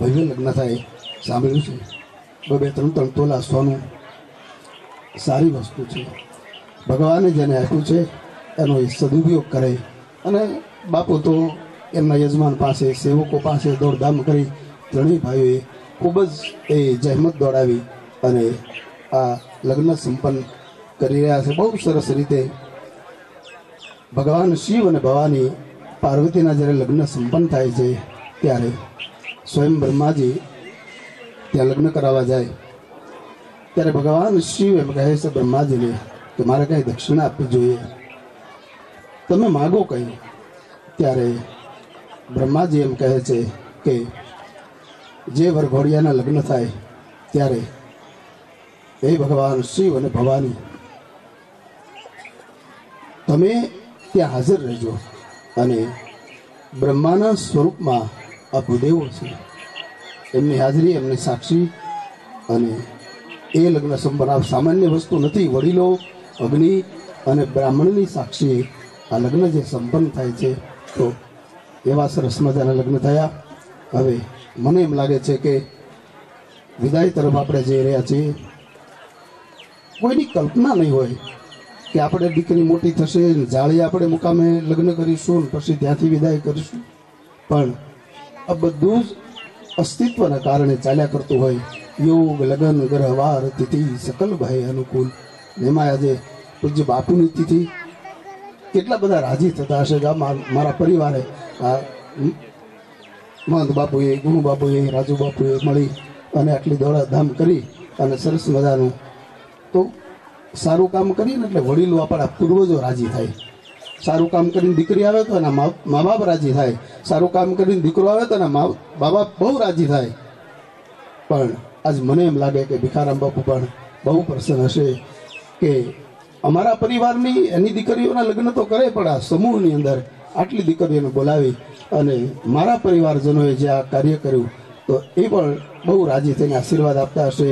ભવ્ય લગ્ન થાય, સાંભળ્યું છે? બે બે ત્રણ ત્રણ તોલા સોનું સારી વસ્તુ છે. ભગવાને જેને આપ્યું છે, એનો એ સદુપયોગ કરે. અને બાપુ તો એમના યજમાન પાસે, સેવકો પાસે દોડધામ કરી ત્રણેય ભાઈઓએ ખૂબ જ એ જહેમત દોડાવી અને આ લગ્ન સંપન્ન કરી રહ્યા છે. બહુ સરસ રીતે ભગવાન શિવ અને ભવાની પાર્વતીના જ્યારે લગ્ન સંપન્ન થાય છે, ત્યારે સ્વયં બ્રહ્માજી ત્યાં લગ્ન કરાવવા જાય. ત્યારે ભગવાન શિવ એમ કહે છે બ્રહ્માજીને કે મારે કંઈ દક્ષિણા આપવી જોઈએ. તમે માગો કંઈ. ત્યારે બ્રહ્માજી એમ કહે છે કે જે વરઘોડિયાના લગ્ન થાય ત્યારે એ ભગવાન શિવ અને ભવાની, તમે ત્યાં હાજર રહેજો અને બ્રહ્માના સ્વરૂપમાં આ ભૂદેવો છે. એમની હાજરી, એમની સાક્ષી અને એ લગ્ન સંપન્ન સામાન્ય વસ્તુ નથી. વડીલો, અગ્નિ અને બ્રાહ્મણની સાક્ષી, આ લગ્ન જે સંપન્ન થાય છે, તો એવા સરસ મજાના લગ્ન થયા. હવે મને એમ લાગે છે કે વિદાય તરફ આપણે જઈ રહ્યા છીએ. કોઈની કલ્પના નહીં હોય કે આપણે દીકરી મોટી થશે જાળી આપણે મુકામે લગ્ન કરીશું પછી ત્યાંથી વિદાય કરીશું. પણ આ બધું જ અસ્તિત્વના કારણે ચાલ્યા કરતું હોય. યોગ, લગ્ન, ગ્રહવાર, તિથિ સકલ ભય અનુકૂળ. એમાં આજે પૂજ્ય બાપુની તિથિ. કેટલા બધા રાજી થતા હશે કે મારા પરિવારે. આ મહંત બાપુએ ગુણુ બાપુએ, રાજુ બાપુએ મળી અને આટલી દોડાધામ કરી અને સરસ મજાનું. તો સારું કામ કરીને એટલે વડીલો આપણા પૂર્વજો રાજી થાય. સારું કામ કરીને દીકરી આવે તો એના મા બાપ રાજી થાય. સારું કામ કરીને દીકરો આવે તો એના મા બાપ બહુ રાજી થાય. પણ આજ મને એમ લાગે કે ભિખારામ બાપુ પણ બહુ પ્રસન્ન હશે કે અમારા પરિવારની એની દીકરીઓના લગ્ન તો કરે પણ આ સમૂહની અંદર આટલી દીકરીઓને બોલાવી અને મારા પરિવારજનોએ જે આ કાર્ય કર્યું, તો એ પણ બહુ રાજી થઈને આશીર્વાદ આપતા હશે.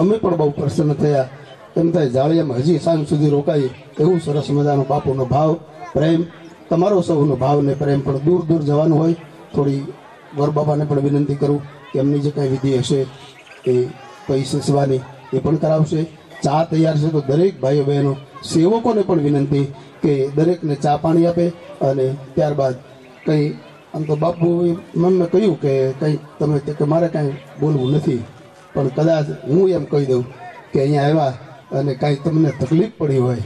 અમે પણ બહુ પ્રસન્ન થયા. એમ થાય જાળિયામાં હજી સાંજ સુધી રોકાઈ, એવું સરસ મજાનો બાપુનો ભાવ પ્રેમ, તમારો સૌનો ભાવ ને પ્રેમ પણ દૂર દૂર જવાનું હોય, થોડી વર બાબાને પણ વિનંતી કરું કે એમની જે કાંઈ વિધિ હશે, એ પૈસે સેવાની એ પણ કરાવશે. ચા તૈયાર છે તો દરેક ભાઈઓ બહેનો, સેવકોને પણ વિનંતી કે દરેકને ચા પાણી આપે અને ત્યારબાદ કંઈ આમ તો બાપુ મમ્મે કહ્યું કે કંઈ તમે કે મારે કાંઈ બોલવું નથી, પણ કદાચ હું એમ કહી દઉં કે અહીંયા આવ્યા અને કાંઈ તમને તકલીફ પડી હોય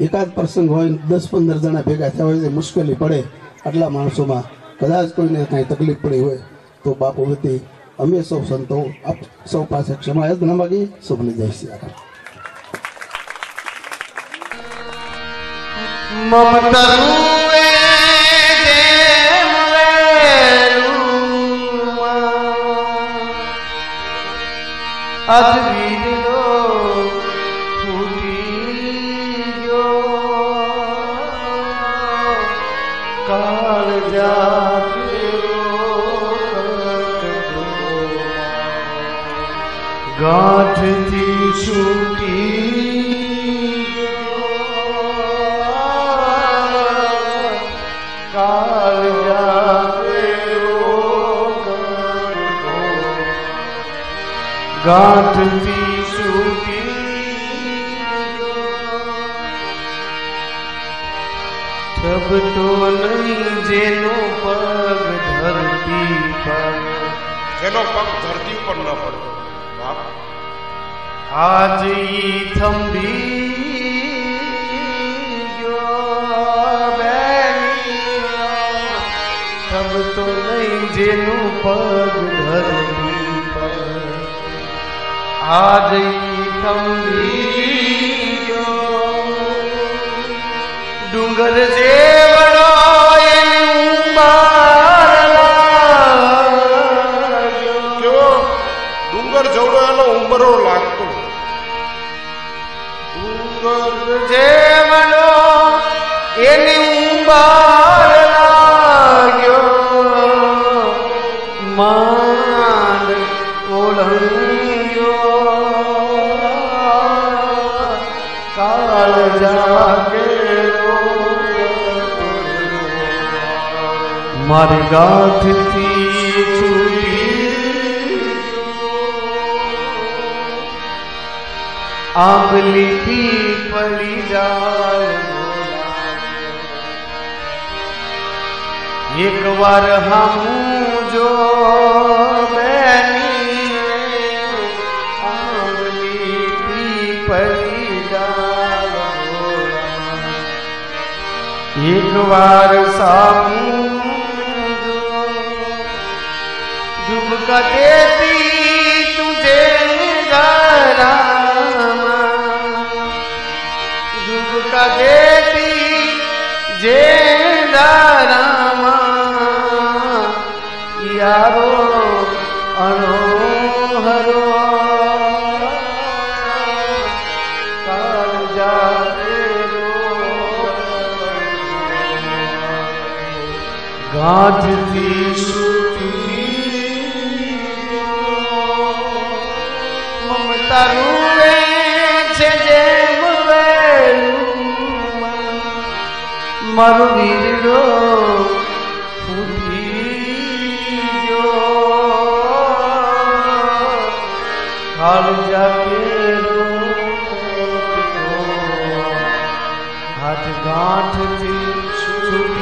એકાદ પ્રસંગ હોય ને દસ પંદર જણા ભેગા થયા હોય તો મુશ્કેલી પડે આટલા માણસોમાં કદાચ કોઈને કાંઈ તકલીફ પડી હોય તો બાપુ વતી અમે સૌ સંતો આપ સૌ પાસે ક્ષમા યાદ માગી સૌને જય શ્રી રામ મમતરુએ ગાંઠથી છૂટી ગયો કાળ ગાંઠથી છૂટી છબતો નહીં જેનો પગ ધરતી પર જેનો પગ ધરતી ઉપર ન પડતો બાપ आज ई थंबी तब तो नहीं जेनू पग धरती आज थंबी डूंगर जेब हमारे गाथ आंगली भी पड़ी जाए एक बार हम जो बैनी आंगली एक बार सामू कदेती तुझे रामा। धूप कदेती जे रामा। यारो अनोहरो। गाजती सु મમતા રૂવે છે જેમ વેલુમાં મારો વીરડો ફૂટી ગયો કાળજા કેરો હાથ ગાંઠથી છૂટી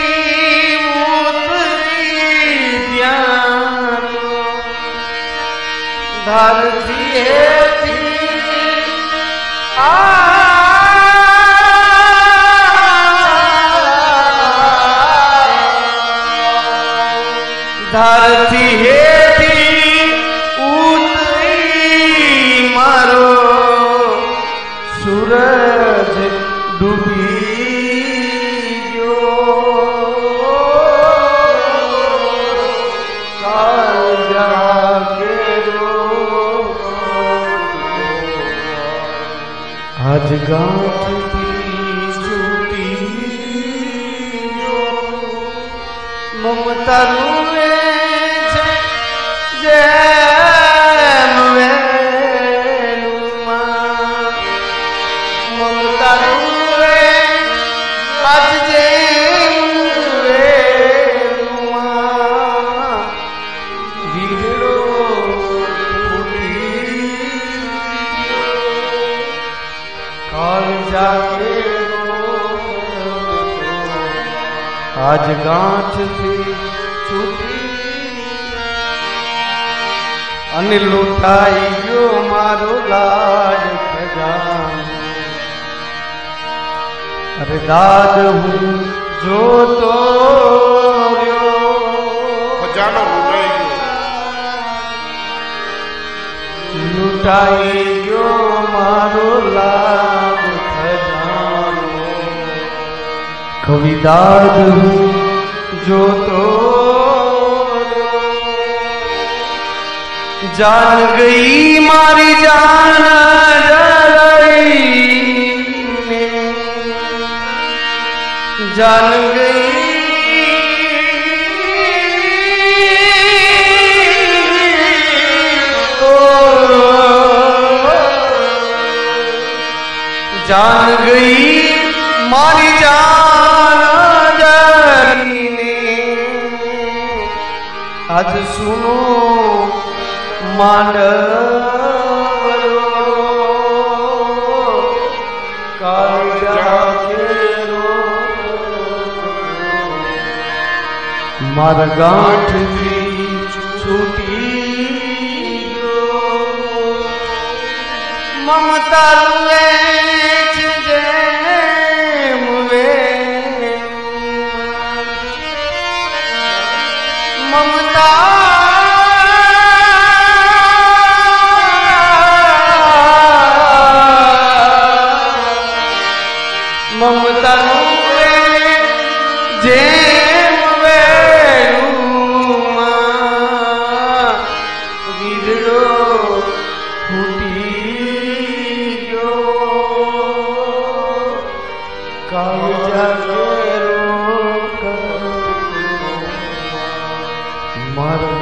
धरती दिए थी आ। धरती हेती उतरी मारो सूरज डूबी the God. Mamataru आज गांठ से छूटी। लुटाई जो मारो लाज खजान। अरे दाद हूँ जो तो खजानो लुटाई लुटाई जो मारो लाज विदाद जो तो जान गई मारी जान जान गई जान गई मारी सुनो मानव काल मार गांठ भी छूटी ममता ले। 梦们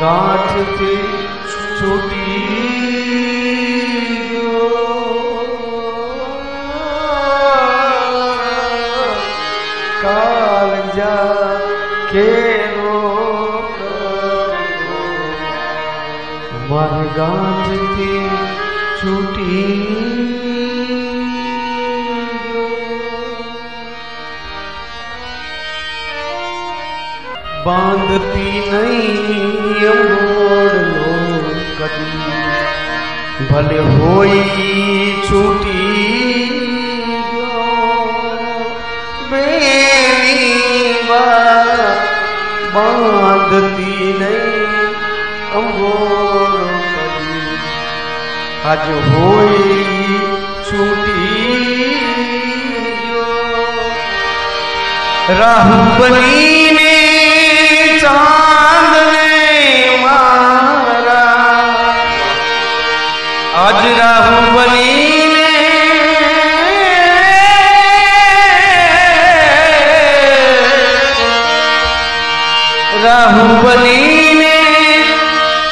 गांठ थी छोटी जा के वो गांठ की छूटी बांधती नहीं मोड़ लो कदी भले होई छूटी बांधती नहीं अमोर कभी। आज होई छूटी राह बनी बाहुबली ने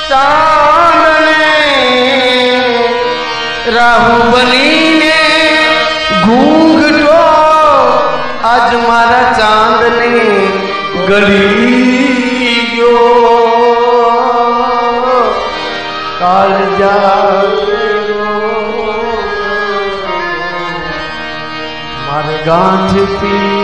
सामने राहुबली ने घूंग आज मारा चाँद ने गली गयो काल जा gone to be.